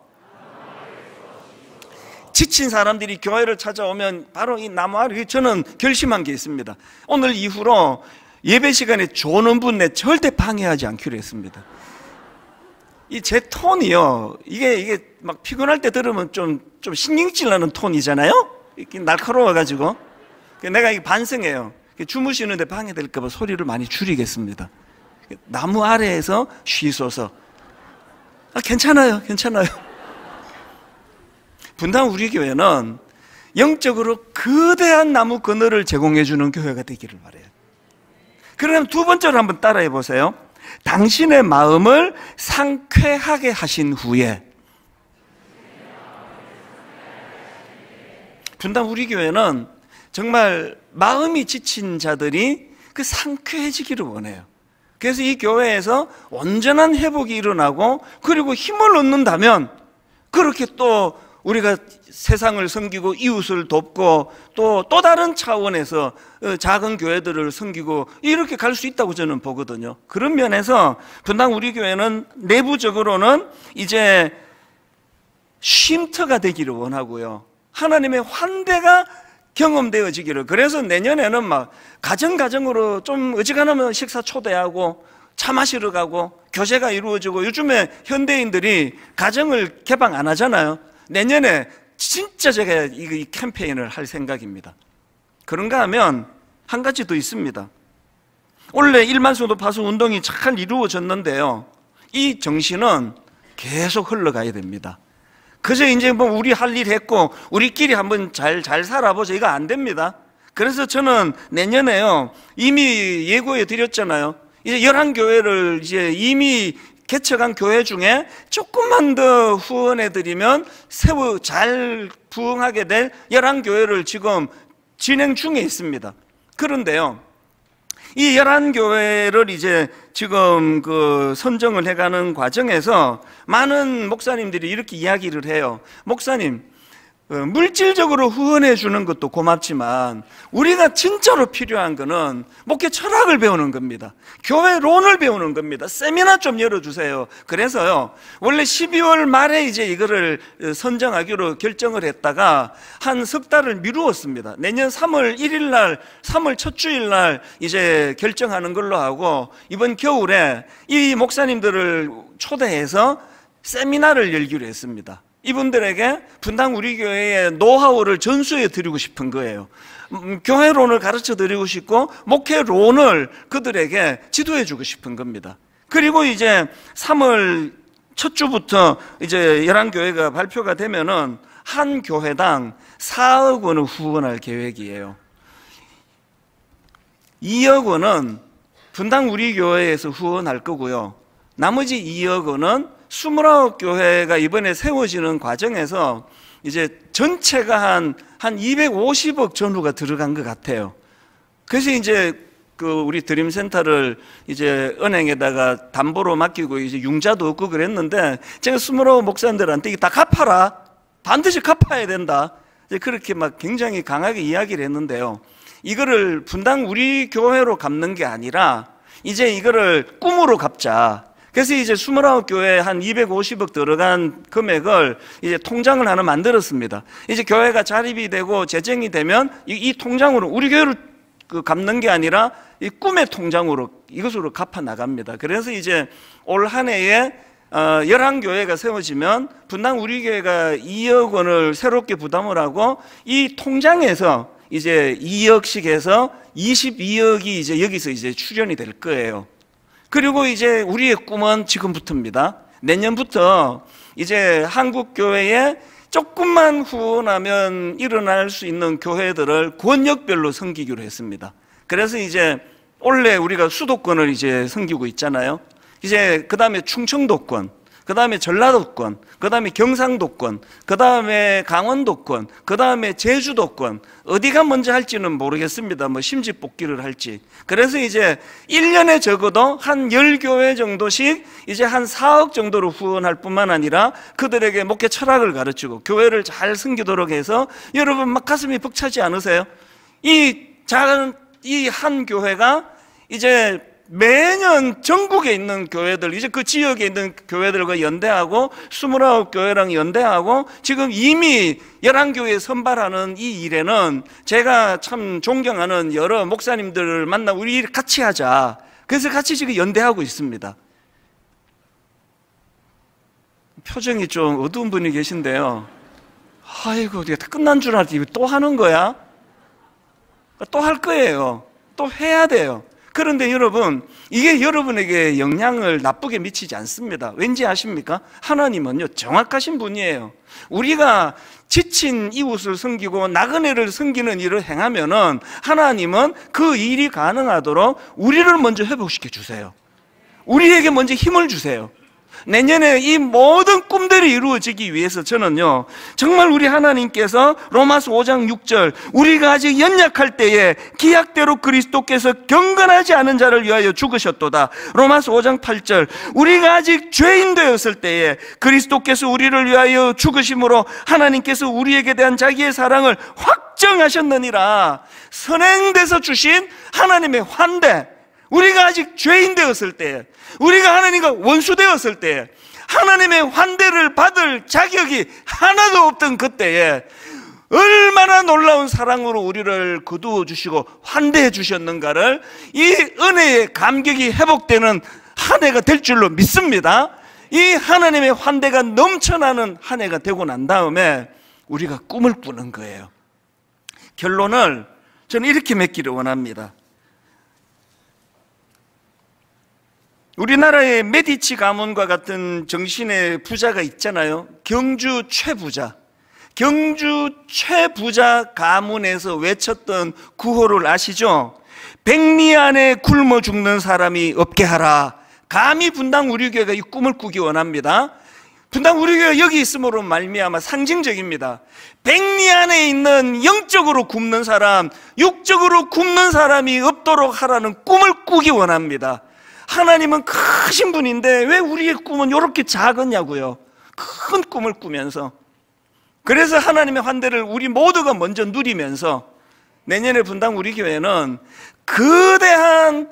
지친 사람들이 교회를 찾아오면 바로 이 나무 아래 저는 결심한 게 있습니다. 오늘 이후로 예배 시간에 조는 분내 절대 방해하지 않기로 했습니다. 이 제 톤이요. 이게 이게 막 피곤할 때 들으면 좀 좀 신경질 나는 톤이잖아요. 이렇게 날카로워 가지고 내가 이 반성해요. 주무시는데 방해될까봐 소리를 많이 줄이겠습니다. 나무 아래에서 쉬소서. 아, 괜찮아요, 괜찮아요. 분당 우리 교회는 영적으로 거대한 나무 그늘을 제공해 주는 교회가 되기를 바래요. 그럼 두 번째로 한번 따라해 보세요. 당신의 마음을 상쾌하게 하신 후에 분당 우리 교회는 정말 마음이 지친 자들이 그 상쾌해지기를 원해요. 그래서 이 교회에서 온전한 회복이 일어나고 그리고 힘을 얻는다면 그렇게 또 우리가 세상을 섬기고 이웃을 돕고 또 또 다른 차원에서 어, 작은 교회들을 섬기고 이렇게 갈 수 있다고 저는 보거든요. 그런 면에서 분당 우리 교회는 내부적으로는 이제 쉼터가 되기를 원하고요. 하나님의 환대가 경험되어지기를. 그래서 내년에는 막 가정 가정으로 좀 어지간하면 식사 초대하고 차 마시러 가고 교제가 이루어지고 요즘에 현대인들이 가정을 개방 안 하잖아요. 내년에 진짜 제가 이 캠페인을 할 생각입니다. 그런가 하면 한 가지 더 있습니다. 원래 일만소도 파수 운동이 잘 이루어졌는데요. 이 정신은 계속 흘러가야 됩니다. 그저 이제 뭐 우리 할 일 했고 우리끼리 한번 잘, 잘 살아보자. 이거 안 됩니다. 그래서 저는 내년에요. 이미 예고해 드렸잖아요. 이제 열한 교회를 이제 이미 개척한 교회 중에 조금만 더 후원해 드리면 세우 잘 부흥하게 될 열한 교회를 지금 진행 중에 있습니다. 그런데요. 이 열한 교회를 이제 지금 그 선정을 해가는 과정에서 많은 목사님들이 이렇게 이야기를 해요. 목사님, 어, 물질적으로 후원해 주는 것도 고맙지만 우리가 진짜로 필요한 거는 목회 철학을 배우는 겁니다. 교회론을 배우는 겁니다. 세미나 좀 열어주세요. 그래서요, 원래 12월 말에 이제 이거를 선정하기로 결정을 했다가 한 석 달을 미루었습니다. 내년 3월 1일 날, 3월 첫 주일 날 이제 결정하는 걸로 하고 이번 겨울에 이 목사님들을 초대해서 세미나를 열기로 했습니다. 이분들에게 분당 우리 교회의 노하우를 전수해 드리고 싶은 거예요. 음, 교회론을 가르쳐 드리고 싶고 목회론을 그들에게 지도해 주고 싶은 겁니다. 그리고 이제 3월 첫 주부터 이제 열한 교회가 발표가 되면은 한 교회당 4억 원을 후원할 계획이에요. 2억 원은 분당 우리 교회에서 후원할 거고요. 나머지 2억 원은 스물아홉 교회가 이번에 세워지는 과정에서 이제 전체가 한, 한 250억 전후가 들어간 것 같아요. 그래서 이제 그 우리 드림센터를 이제 은행에다가 담보로 맡기고 이제 융자도 없고 그랬는데 제가 스물아홉 목사님들한테 다 갚아라. 반드시 갚아야 된다. 그렇게 막 굉장히 강하게 이야기를 했는데요. 이거를 분당 우리 교회로 갚는 게 아니라 이제 이거를 꿈으로 갚자. 그래서 이제 29교회에 한 250억 들어간 금액을 이제 통장을 하나 만들었습니다. 이제 교회가 자립이 되고 재정이 되면 이, 이 통장으로 우리 교회를 그 갚는 게 아니라 이 꿈의 통장으로 이것으로 갚아 나갑니다. 그래서 이제 올 한 해에 어, 11교회가 세워지면 분당 우리 교회가 2억 원을 새롭게 부담을 하고 이 통장에서 이제 2억씩 해서 22억이 이제 여기서 이제 출연이 될 거예요. 그리고 이제 우리의 꿈은 지금부터입니다. 내년부터 이제 한국 교회에 조금만 후원하면 일어날 수 있는 교회들을 권역별로 섬기기로 했습니다. 그래서 이제 원래 우리가 수도권을 이제 섬기고 있잖아요. 이제 그 다음에 충청도권, 그 다음에 전라도권, 그 다음에 경상도권, 그 다음에 강원도권, 그 다음에 제주도권, 어디가 먼저 할지는 모르겠습니다. 뭐 심지 뽑기를 할지. 그래서 이제 1년에 적어도 한 10교회 정도씩 이제 한 4억 정도로 후원할 뿐만 아니라 그들에게 목회 철학을 가르치고 교회를 잘 섬기도록 해서 여러분 막 가슴이 벅차지 않으세요? 이 작은 이 한 교회가 이제 매년 전국에 있는 교회들, 이제 그 지역에 있는 교회들과 연대하고 29교회랑 연대하고 지금 이미 11교회 선발하는 이 일에는 제가 참 존경하는 여러 목사님들을 만나 우리 같이 하자. 그래서 같이 지금 연대하고 있습니다. 표정이 좀 어두운 분이 계신데요. 아이고, 내가 끝난 줄 알았지. 또 하는 거야? 또 할 거예요. 또 해야 돼요. 그런데 여러분, 이게 여러분에게 영향을 나쁘게 미치지 않습니다. 왠지 아십니까? 하나님은요, 정확하신 분이에요. 우리가 지친 이웃을 섬기고 나그네를 섬기는 일을 행하면은 하나님은 그 일이 가능하도록 우리를 먼저 회복시켜 주세요. 우리에게 먼저 힘을 주세요. 내년에 이 모든 꿈들이 이루어지기 위해서 저는요, 정말 우리 하나님께서 로마서 5장 6절, 우리가 아직 연약할 때에 기약대로 그리스도께서 경건하지 않은 자를 위하여 죽으셨도다. 로마서 5장 8절, 우리가 아직 죄인 되었을 때에 그리스도께서 우리를 위하여 죽으심으로 하나님께서 우리에게 대한 자기의 사랑을 확정하셨느니라. 선행돼서 주신 하나님의 환대, 우리가 아직 죄인 되었을 때, 우리가 하나님과 원수 되었을 때, 하나님의 환대를 받을 자격이 하나도 없던 그때에 얼마나 놀라운 사랑으로 우리를 거두어 주시고 환대해 주셨는가를 이 은혜의 감격이 회복되는 한 해가 될 줄로 믿습니다. 이 하나님의 환대가 넘쳐나는 한 해가 되고 난 다음에 우리가 꿈을 꾸는 거예요. 결론을 저는 이렇게 맺기를 원합니다. 우리나라의 메디치 가문과 같은 정신의 부자가 있잖아요. 경주 최부자. 경주 최부자 가문에서 외쳤던 구호를 아시죠? 백리 안에 굶어 죽는 사람이 없게 하라. 감히 분당 우리 교회가 이 꿈을 꾸기 원합니다. 분당 우리 교회 여기 있음으로 말미암아 상징적입니다. 백리 안에 있는 영적으로 굶는 사람, 육적으로 굶는 사람이 없도록 하라는 꿈을 꾸기 원합니다. 하나님은 크신 분인데 왜 우리의 꿈은 이렇게 작았냐고요. 큰 꿈을 꾸면서. 그래서 하나님의 환대를 우리 모두가 먼저 누리면서 내년에 분당 우리 교회는 거대한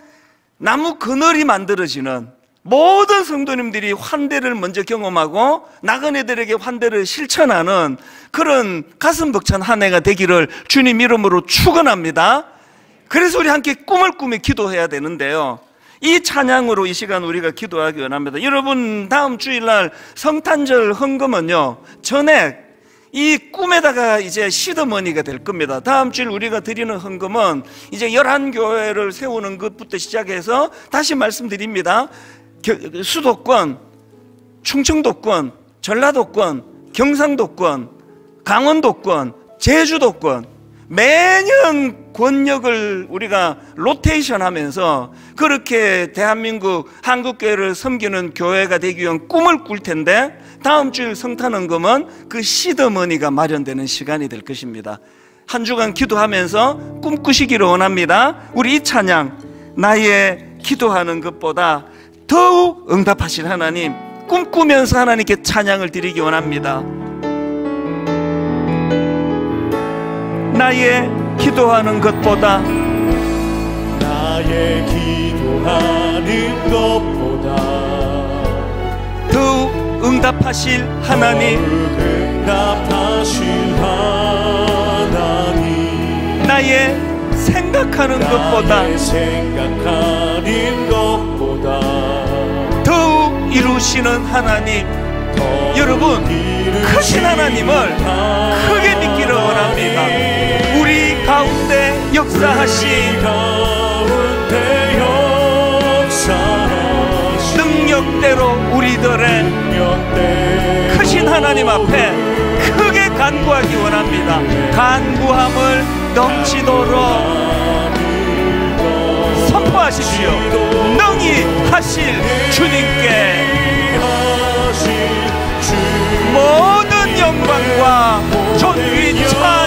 나무 그늘이 만들어지는 모든 성도님들이 환대를 먼저 경험하고 나그네들에게 환대를 실천하는 그런 가슴 벅찬 한 해가 되기를 주님 이름으로 축원합니다. 그래서 우리 함께 꿈을 꾸며 기도해야 되는데요. 이 찬양으로 이 시간 우리가 기도하기 원합니다. 여러분 다음 주일날 성탄절 헌금은요 전액 이 꿈에다가 이제 시드머니가 될 겁니다. 다음 주일 우리가 드리는 헌금은 이제 열한 교회를 세우는 것부터 시작해서 다시 말씀드립니다. 수도권, 충청도권, 전라도권, 경상도권, 강원도권, 제주도권 매년 권력을 우리가 로테이션 하면서 그렇게 대한민국 한국교회를 섬기는 교회가 되기 위한 꿈을 꿀 텐데 다음 주일 성탄헌금은 그 시드머니가 마련되는 시간이 될 것입니다. 한 주간 기도하면서 꿈꾸시기를 원합니다. 우리 이 찬양 나의 기도하는 것보다 더욱 응답하실 하나님 꿈꾸면서 하나님께 찬양을 드리기 원합니다. 나의 기도하는 것보다 나의 기도하는 것보다 더욱 응답하실 하나님. 응답하실 하나님. 나의 생각하는 것보다 생각하는 것보다 더욱 이루시는 하나님. 여러분, 크신 하나님을 크게 믿기를 원합니다. 우리 가운데 역사하신 능력대로 우리들의 크신 하나님 앞에 크게 간구하기 원합니다. 간구함을 넘치도록 선포하십시오. 능히 하실 주님께 모든 영광과 존귀 찬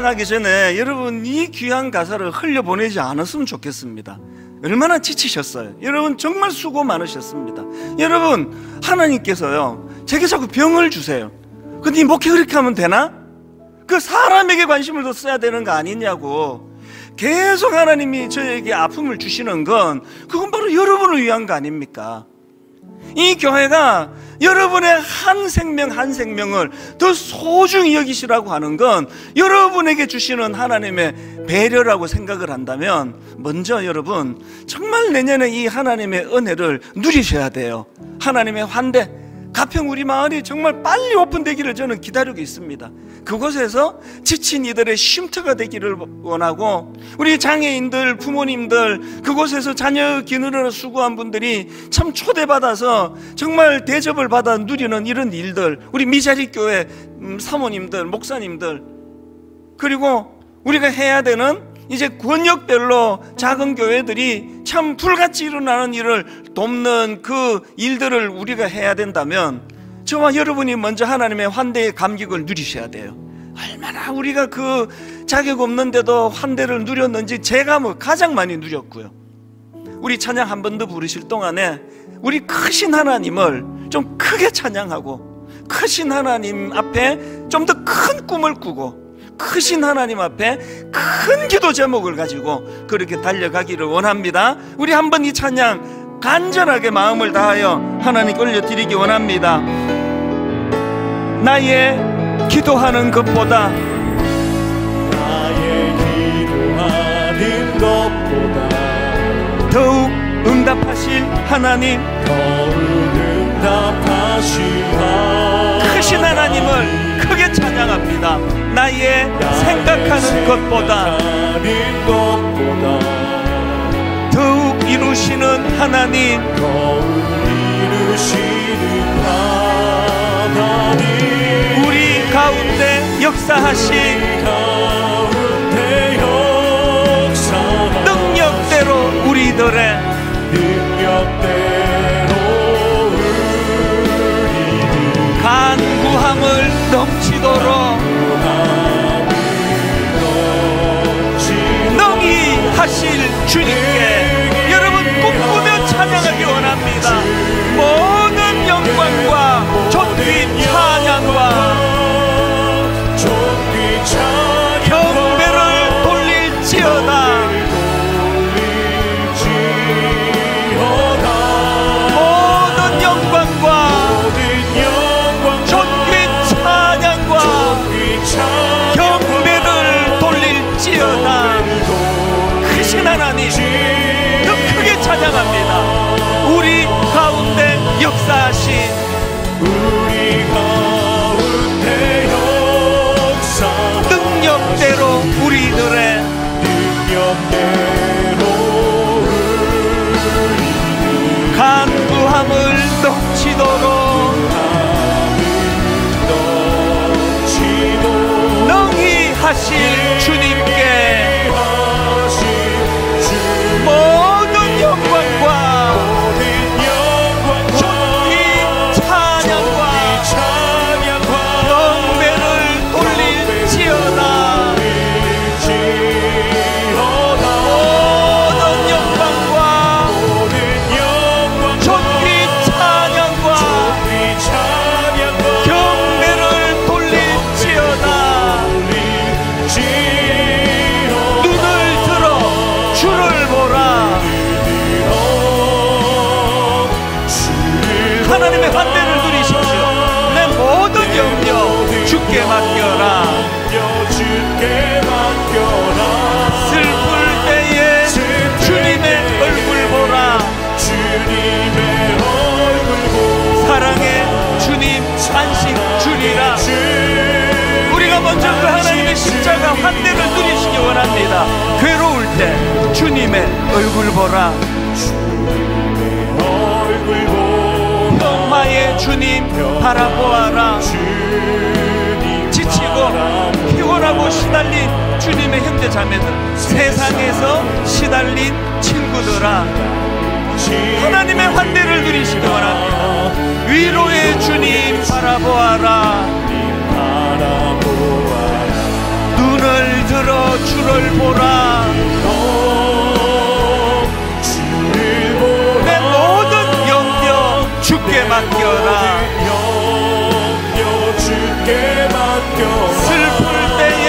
시 한번 찬양하기 전에 여러분 이 귀한 가사를 흘려보내지 않았으면 좋겠습니다. 얼마나 지치셨어요. 여러분 정말 수고 많으셨습니다. 여러분 하나님께서요 제게 자꾸 병을 주세요. 근데 이 목회 그렇게 하면 되나? 그 사람에게 관심을 더 써야 되는 거 아니냐고. 계속 하나님이 저에게 아픔을 주시는 건 그건 바로 여러분을 위한 거 아닙니까? 이 교회가 여러분의 한 생명 한 생명을 더 소중히 여기시라고 하는 건 여러분에게 주시는 하나님의 배려라고 생각을 한다면 먼저 여러분 정말 내년에 이 하나님의 은혜를 누리셔야 돼요. 하나님의 환대 가평 우리 마을이 정말 빨리 오픈되기를 저는 기다리고 있습니다. 그곳에서 지친 이들의 쉼터가 되기를 원하고 우리 장애인들, 부모님들 그곳에서 자녀 기르느라 수고한 분들이 참 초대받아서 정말 대접을 받아 누리는 이런 일들 우리 미자리 교회 음, 사모님들, 목사님들 그리고 우리가 해야 되는 이제 권역별로 작은 교회들이 참 불같이 일어나는 일을 돕는 그 일들을 우리가 해야 된다면 저와 여러분이 먼저 하나님의 환대의 감격을 누리셔야 돼요. 얼마나 우리가 그 자격 없는데도 환대를 누렸는지 제가 뭐 가장 많이 누렸고요. 우리 찬양 한 번 더 부르실 동안에 우리 크신 하나님을 좀 크게 찬양하고 크신 하나님 앞에 좀 더 큰 꿈을 꾸고 크신 하나님 앞에 큰 기도 제목을 가지고 그렇게 달려가기를 원합니다. 우리 한번 이 찬양 간절하게 마음을 다하여 하나님께 올려드리기 원합니다. 나의 기도하는 것보다 나의 기도하는 것보다 더욱 응답하실 하나님 더욱 응답하실 하나님 크신 하나님을 크게 찬양합니다. 나의 생각하는 것보다 더욱 이루시는 하나님 우리 가운데 역사하신 능력대로 우리들의 능력대로 하 간구함을 넘치도록 능히 하실 주님의 얼굴 보라. 얼굴 보라 영마의 주님 바라보아라. 지치고 피곤하고 시달린 주님의 형제 자매들 세상에서 시달린 친구들아. 하나님의 환대를 누리시기 원합니다. 위로의 주님 바라보아라. 바라보아 눈을 들어 주를 보라 주께 맡겨라. 슬플 때에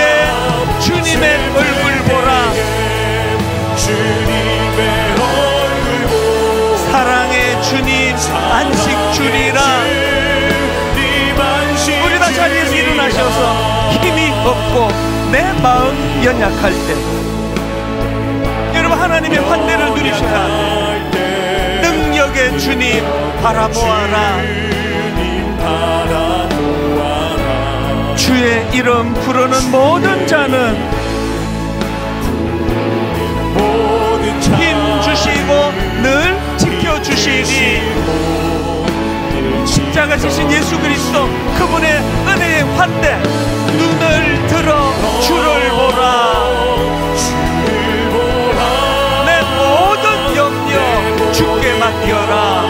주님의 얼굴 보라. 주님의 얼굴 보라. 사랑의 주님 안식 주리라. 우리 다 자리에서 일어나셔서 힘이 없고 내 마음 연약할 때. 여러분 하나님의 환대를 누리셔야 돼 능력의 주님 바라보아라. 주의 이름 부르는 모든 자는 힘 주시고 늘 지켜주시니. 십자가 지신 예수 그리스도 그분의 은혜의 환대. 눈을 들어 주를 보라 맡겨라.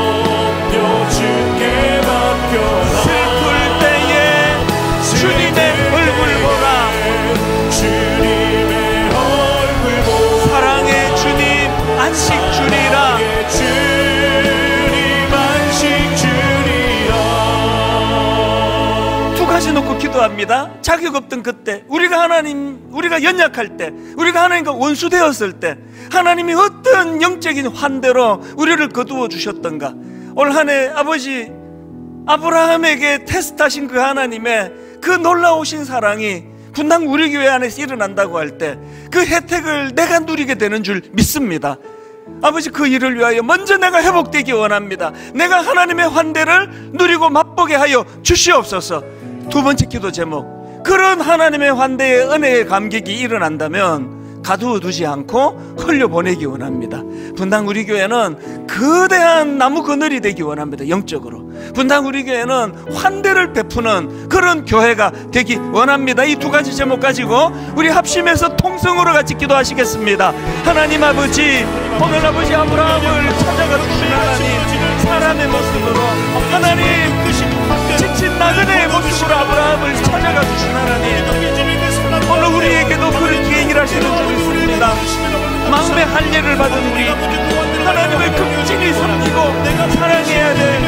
여 주께 맡겨라. 슬플 때에 주님의 얼굴 보라. 주님의 얼굴 보라. 사랑의 주님 안식 기도합니다. 자격 없던 그때, 우리가 하나님, 우리가 연약할 때, 우리가 하나님과 원수되었을 때, 하나님이 어떤 영적인 환대로 우리를 거두어 주셨던가. 올 한 해 아버지 아브라함에게 테스트하신 그 하나님의 그 놀라우신 사랑이 분당 우리 교회 안에서 일어난다고 할 때 그 혜택을 내가 누리게 되는 줄 믿습니다. 아버지 그 일을 위하여 먼저 내가 회복되기 원합니다. 내가 하나님의 환대를 누리고 맛보게 하여 주시옵소서. 두 번째 기도 제목. 그런 하나님의 환대의 은혜의 감격이 일어난다면 가두어 두지 않고 흘려보내기 원합니다. 분당 우리 교회는 거대한 나무 그늘이 되기 원합니다. 영적으로. 분당 우리 교회는 환대를 베푸는 그런 교회가 되기 원합니다. 이 두 가지 제목 가지고 우리 합심해서 통성으로 같이 기도하시겠습니다. 하나님 아버지, 오늘 아버지 아브라함을 찾아가 주신 하나님, 사람의 모습으로 하나님 지친 나그네의 모습으로 아브라함을 찾아가 주신 하나님. 오늘 우리에게도 그렇게 일하시는 줄 믿습니다. 마음의 할례를 받은 우리 하나님을 극진히 섬기고 사랑해야 될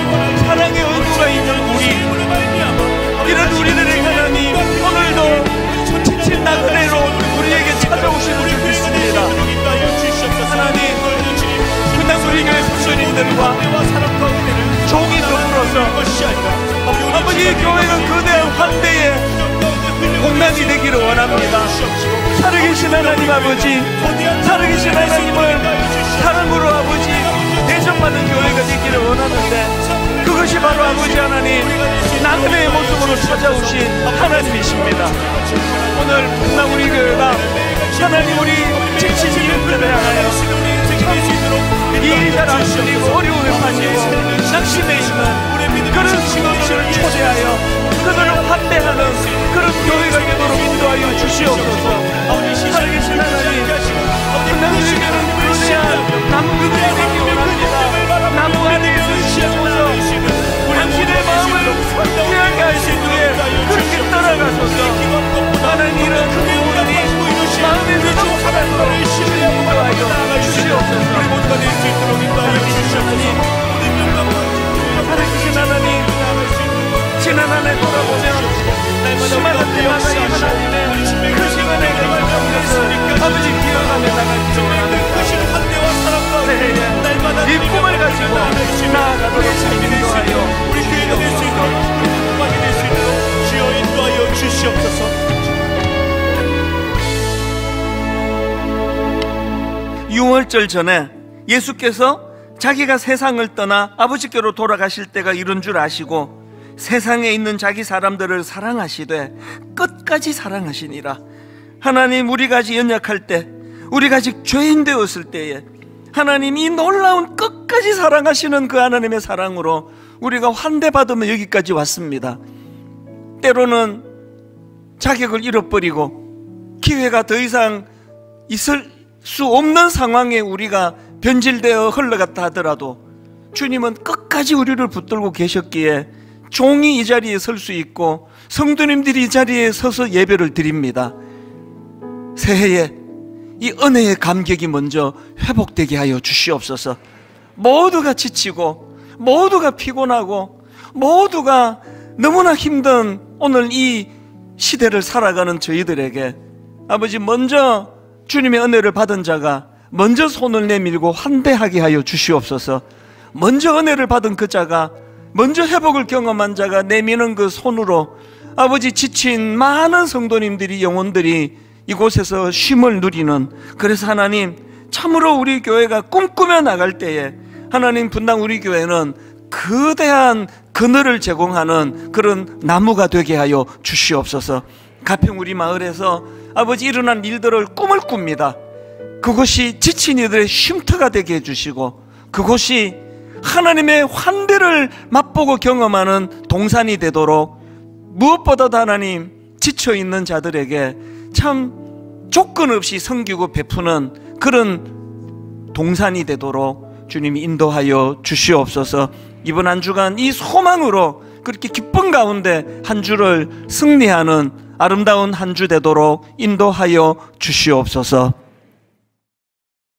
사랑의 의무가 있는 우리. 이런 우리들의 하나님 오늘도 지친 나그네로 우리에게 찾아오시는 줄 믿습니다. 하나님 그냥 우리 교회 성도님들과 종이 더불어서 아버지 교회가 거대한 환대의 공간이 되기를 원합니다. 살아계신 하나님 아버지 살아계신 하나님을 사랑으로 아버지 대접받는 교회가 되기를 원하는데 그것이 바로 아버지 하나님 나그네의 모습으로 찾아오신 하나님이십니다. 오늘 분당 우리 교회가 하나님 우리 지친 이웃들을 향하여 일잘 안 풀리고 어려움에 빠지고 낙심해 있는 그런 친구들을 초대하여 그들을 환대하는 그런 교회가 되도록 인도하여 주시옵소서. 살아계신 하나님 분당에게는 그러한 나무들이 되기 원합니다 나무 안에서 쉬어서 당신의 마음을 상쾌하게 하신 후에 그렇게 떠나가소서. 하나님 이런 부모님 마음에서 너무 사랑으로 주님 인도하여 주시옵소서 하나님 지난 한 해 돌아보면 수많은 때마다 이 하나님의 그 시간에 내가 정해서 아버지 기억하며 나가기를 원합니다 새해에 이 꿈을 가지고 나아가도록 인도하여 우리 교회가 될수 있도록 음악이 될수 있도록 주여 인도하여 주시옵소서. 6월절 전에 예수께서 자기가 세상을 떠나 아버지께로 돌아가실 때가 이른 줄 아시고 세상에 있는 자기 사람들을 사랑하시되 끝까지 사랑하시니라. 하나님 아직 연약할 때 아직 죄인 되었을 때에 하나님 이 놀라운 끝까지 사랑하시는 그 하나님의 사랑으로 우리가 환대받으며 여기까지 왔습니다. 때로는 자격을 잃어버리고 기회가 더 이상 있을 수 없는 상황에 우리가 변질되어 흘러갔다 하더라도 주님은 끝까지 우리를 붙들고 계셨기에 종이 이 자리에 설 수 있고 성도님들이 이 자리에 서서 예배를 드립니다. 새해에 이 은혜의 감격이 먼저 회복되게 하여 주시옵소서. 모두가 지치고 모두가 피곤하고 모두가 너무나 힘든 오늘 이 시대를 살아가는 저희들에게 아버지 먼저 주님의 은혜를 받은 자가 먼저 손을 내밀고 환대하게 하여 주시옵소서. 먼저 은혜를 받은 그 자가 먼저 회복을 경험한 자가 내미는 그 손으로 아버지 지친 많은 성도님들이 영혼들이 이곳에서 쉼을 누리는 그래서 하나님 참으로 우리 교회가 꿈꾸며 나갈 때에 하나님 분당 우리 교회는 거대한 그늘을 제공하는 그런 나무가 되게 하여 주시옵소서. 가평 우리 마을에서 아버지 일어난 일들을 꿈을 꿉니다. 그곳이 지친 이들의 쉼터가 되게 해주시고 그곳이 하나님의 환대를 맛보고 경험하는 동산이 되도록 무엇보다도 하나님 지쳐있는 자들에게 참 조건 없이 섬기고 베푸는 그런 동산이 되도록 주님이 인도하여 주시옵소서. 이번 한 주간 이 소망으로 그렇게 기쁜 가운데 한 주를 승리하는 아름다운 한 주 되도록 인도하여 주시옵소서